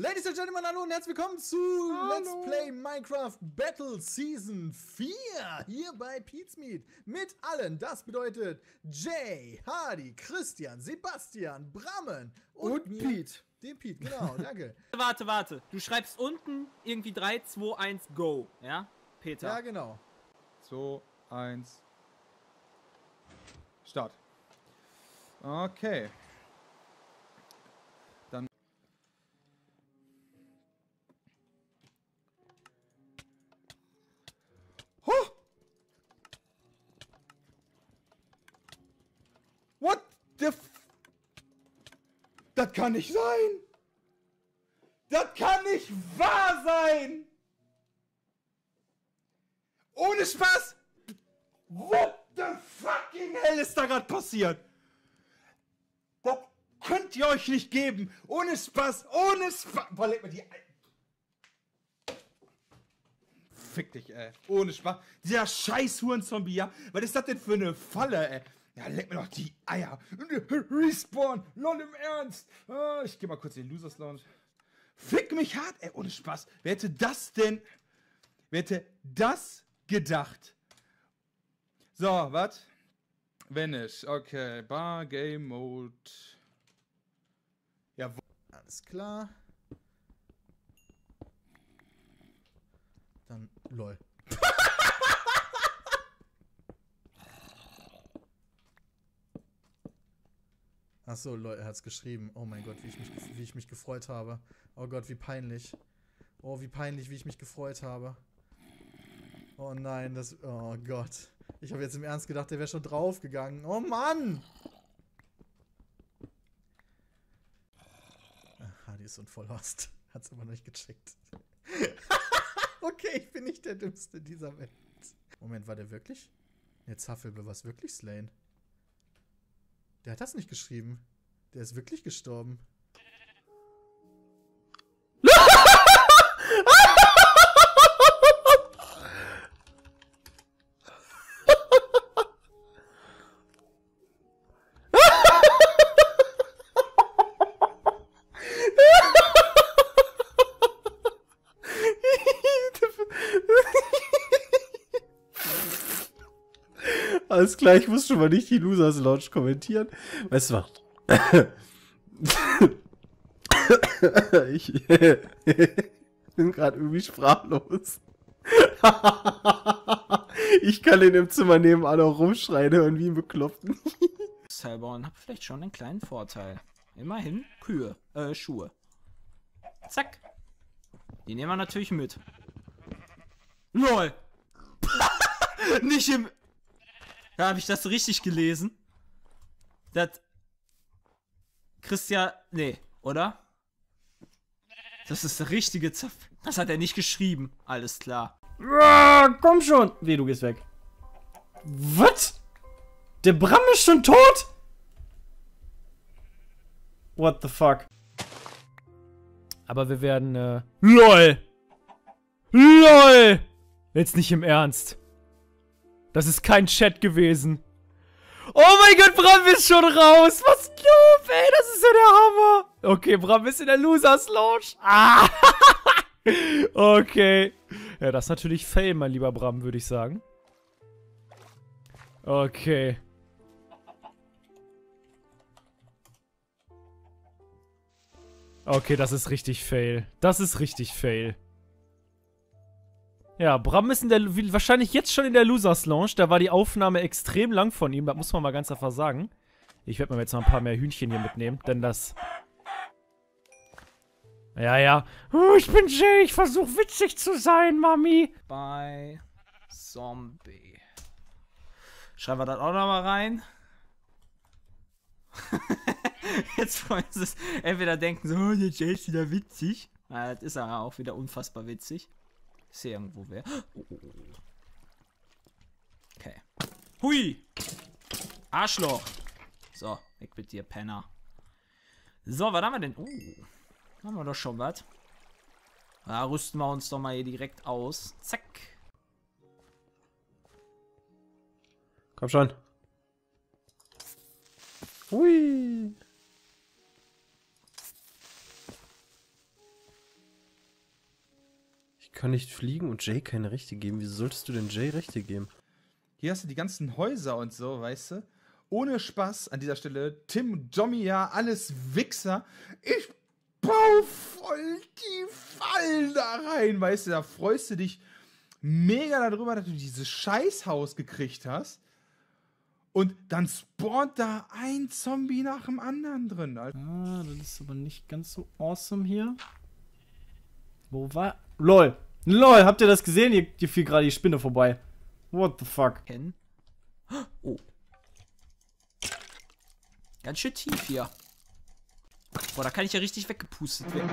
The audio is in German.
Ladies and Gentlemen, hallo und herzlich willkommen zu Hallo. Let's Play Minecraft Battle Season 4 hier bei Pete's Meat mit allen. Das bedeutet Jay, Hardy, Christian, Sebastian, Brammen und, Und mir, Pete. Den Pete, genau, danke. Warte, warte. Du schreibst unten irgendwie 3, 2, 1, go. Ja? Peter. ja, genau. 2, 1. Start. Okay. The f Das kann nicht sein! Das kann nicht wahr sein! Ohne Spaß! What the fucking hell ist da gerade passiert? Das könnt ihr euch nicht geben! Ohne Spaß! Ohne Spaß! Boah, leg mir die. Fick dich, ey. Ohne Spaß. Dieser scheiß Hurenzombie, ja? Was ist das denn für eine Falle, ey? Ja, leg mir doch die Eier. Respawn! Lol, im Ernst! Ah, ich geh mal kurz in den Losers Lounge. Fick mich hart, ey, ohne Spaß. Wer hätte das denn? Wer hätte das gedacht? So, was? Vanish, okay. Bar Game Mode. Ja, wo- Alles klar. Dann, lol. Achso, lol, er hat's geschrieben. Oh mein Gott, wie ich, mich, wie ich mich gefreut habe. Oh Gott, wie peinlich. Oh, wie peinlich, wie ich mich gefreut habe. Oh nein, das. Oh Gott. Ich habe jetzt im Ernst gedacht, der wäre schon draufgegangen. Oh Mann! Ah, Hardy ist unverlost. Hat's aber noch nicht gecheckt. okay, ich bin nicht der Dümmste dieser Welt. Moment, war der wirklich? Jetzt Hufflepuff war es wirklich Slain. Der hat das nicht geschrieben. Der ist wirklich gestorben. Alles klar, ich muss schon mal nicht die Losers Lounge kommentieren. Weißt du was? ich bin gerade irgendwie sprachlos. ich kann den im Zimmer nebenan auch rumschreien hören wie ein Bekloppten. Und hab vielleicht schon einen kleinen Vorteil. Immerhin Kühe, äh, Schuhe. Zack. Die nehmen wir natürlich mit. LOL. Nicht im. Da habe ich das richtig gelesen. Das. Christian. Nee, oder? Das ist der richtige Zapf. Das hat er nicht geschrieben. Alles klar. Ah, komm schon. Weh, du gehst weg. Was? Der Bram ist schon tot? What the fuck? Aber wir werden, äh... LOL! LOL! Jetzt nicht im Ernst. Das ist kein Chat gewesen. Oh mein Gott, Bram ist schon raus! Was doof, ey, das ist ja der Hammer! Okay, Bram ist in der Losers Lounge. Ah! okay. Ja, das ist natürlich Fail, mein lieber Bram, würde ich sagen. Okay. Okay, das ist richtig Fail. Das ist richtig Fail. Ja, Bram ist in der, wahrscheinlich jetzt schon in der Losers Lounge. Da war die Aufnahme extrem lang von ihm. Das muss man mal ganz einfach sagen. Ich werde mir jetzt noch ein paar mehr Hühnchen hier mitnehmen, denn das... Ja, ja. Oh, ich bin Jay, ich versuche witzig zu sein, Mami. bei Zombie. Schreiben wir das auch noch mal rein. Jetzt wollen sie es entweder denken so, oh, der Jay ist wieder witzig. Na, das ist er auch wieder unfassbar witzig. Ist hier irgendwo wer. Oh, oh, oh. Okay. Hui! Arschloch! So, weg mit dir, Penner. So, was haben wir denn? Oh, haben wir doch schon was. Da rüsten wir uns doch mal hier direkt aus. Zack. Komm schon. Hui. Kann nicht fliegen und Jay keine Rechte geben. Wieso solltest du denn Jay Rechte geben? Hier hast du die ganzen Häuser und so, weißt du? Ohne Spaß an dieser Stelle. Tim, Jommy, ja, alles Wichser. Ich bau voll die Fallen da rein, weißt du? Da freust du dich mega darüber, dass du dieses Scheißhaus gekriegt hast. Und dann spawnt da ein Zombie nach dem anderen drin. Alter. Ah, das ist aber nicht ganz so awesome hier. Wo war. LOL! LOL, habt ihr das gesehen? Hier, hier fiel gerade die Spinne vorbei. What the fuck? Oh. Ganz schön tief hier. Boah, da kann ich ja richtig weggepustet werden.